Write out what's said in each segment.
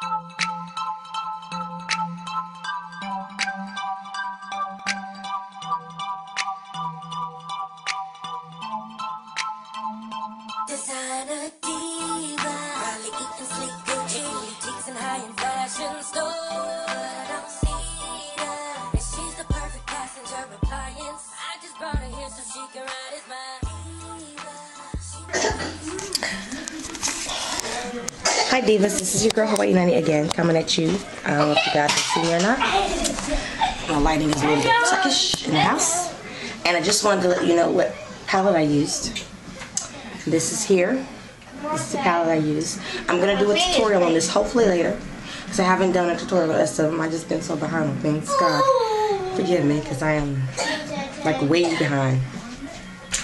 Designer diva, probably eating sleek Gucci, boutiques and high-end fashion store. I don't and she's the perfect passenger appliance. I just brought her here so she can ride as my diva. Hi Divas, this is your girl Hawaiinani again, coming at you. I don't know if you guys can see me or not. My lighting is a little bit suckish in the house. And I just wanted to let you know what palette I used. This is here. This is the palette I use. I'm gonna do a tutorial on this hopefully later. Because I haven't done a tutorial on rest of them. I just been so behind on things. God, forgive me because I am like way behind.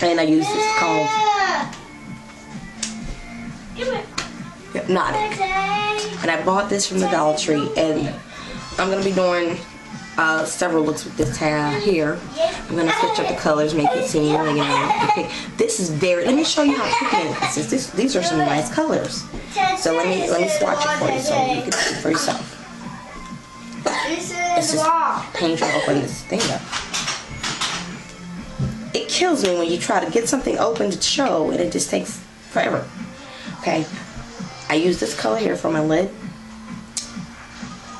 And I use this called Hypnotic. And I bought this from the Dollar Tree and I'm gonna be doing uh, several looks with this tab here. I'm gonna switch up the colors, make it seem really, you know, pick. This is very. Let me show you how pigmented this is. This, these are some nice colors. So let me let me swatch it for you so you can see for yourself. It's just pain trying to open this thing up. It kills me when you try to get something open to show and it just takes forever. Okay, I use this color here for my lid.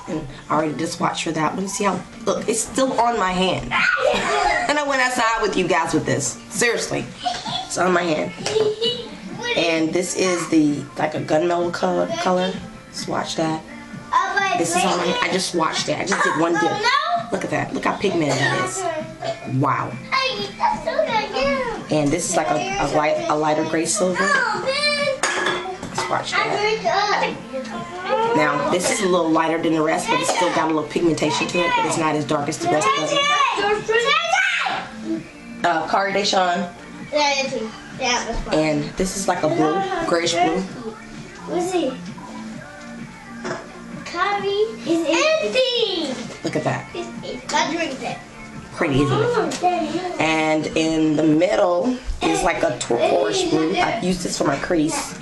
And I already just watched for that one. See how, look, it's still on my hand. and I went outside with you guys with this. Seriously. It's on my hand. And this is the, like a gunmetal color. color. Swatch that. This is on my hand. I just swatched it. I just did one dip. Look at that. Look how pigmented that is. Wow. And this is like a, a light, a lighter gray silver. Now, this is a little lighter than the rest, but it's still got a little pigmentation to it, but it's not as dark as the rest of it. Uh, Kari Deshawn. And this is like a blue, grayish blue. What's it? Curry is empty. Look at that. I drink that. Pretty, isn't it? And in the middle is like a turquoise blue. I've used this for my crease.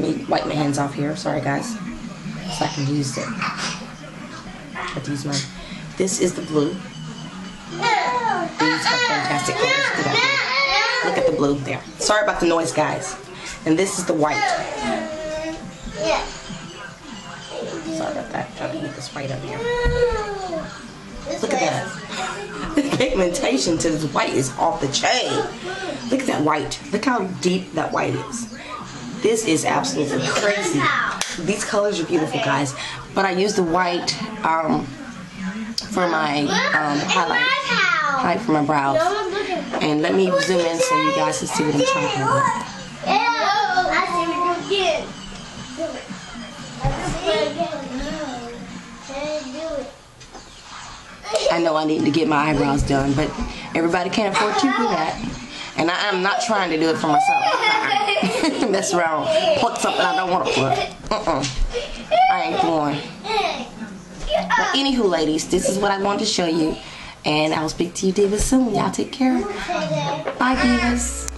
Let me wipe my hands off here. Sorry, guys. So I can use it. To use mine. This is the blue. These are fantastic colors. Look at the blue there. Sorry about the noise, guys. And this is the white. Sorry about that. Trying to get this white up here. Look at that. The pigmentation to this white is off the chain. Look at that white. Look how deep that white is. This is absolutely crazy. These colors are beautiful, guys. But I use the white um, for my um, highlight, highlight for my brows. And let me zoom in so you guys can see what I'm talking about. I know I need to get my eyebrows done, but everybody can't afford to do that. And I am not trying to do it for myself. Mess around, pluck something I don't want to pluck. Uh-uh. I ain't going. But anywho, ladies, this is what I wanted to show you. And I'll speak to you divas soon. Y'all take care. Bye, divas.